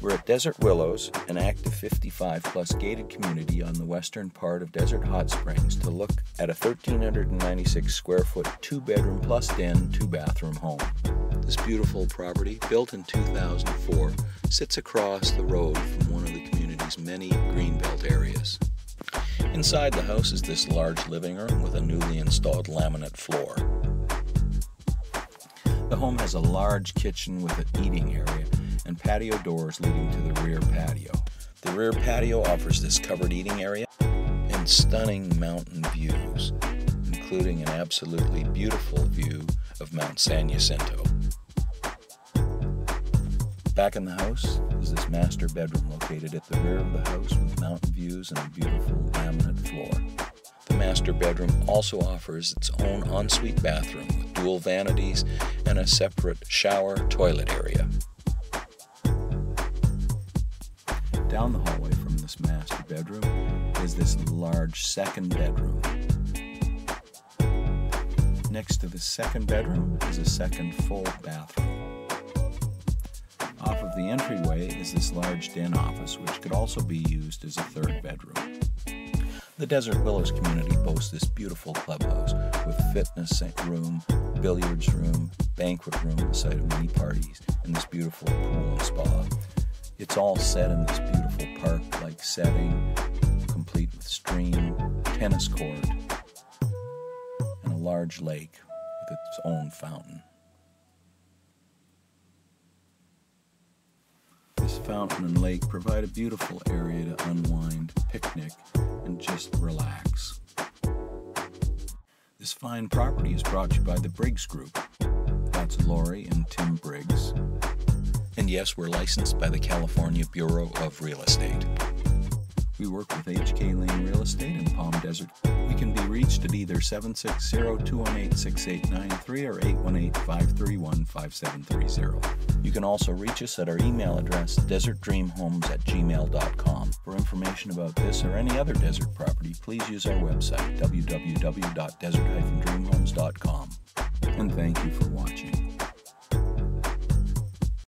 We're at Desert Willows, an active 55 plus gated community on the western part of Desert Hot Springs, to look at a 1,396 square foot, two bedroom plus den, two bathroom home. This beautiful property, built in 2004, sits across the road from one of the community's many greenbelt areas. Inside the house is this large living room with a newly installed laminate floor. The home has a large kitchen with an eating area and patio doors leading to the rear patio. The rear patio offers this covered eating area and stunning mountain views, including an absolutely beautiful view of Mount San Jacinto. Back in the house is this master bedroom located at the rear of the house with mountain views and a beautiful laminate floor. The master bedroom also offers its own ensuite bathroom with dual vanities and a separate shower toilet area. Bedroom is this large second bedroom. Next to the second bedroom is a second full bathroom. Off of the entryway is this large den office, which could also be used as a third bedroom. The Desert Willows community boasts this beautiful clubhouse with fitness room, billiards room, banquet room, the site of many parties, and this beautiful pool and spa. It's all set in this beautiful park like setting, tennis court, and a large lake with its own fountain. This fountain and lake provide a beautiful area to unwind, picnic, and just relax. This fine property is brought to you by the Briggs Group. That's Lori and Tim Briggs. And yes, we're licensed by the California Bureau of Real Estate. We work with HK Lane Real Estate in Palm Desert. We can be reached at either 760-218-6893 or 818-531-5730. You can also reach us at our email address, desertdreamhomes at gmail.com. For information about this or any other desert property, please use our website, www.desert-dreamhomes.com. And thank you for watching.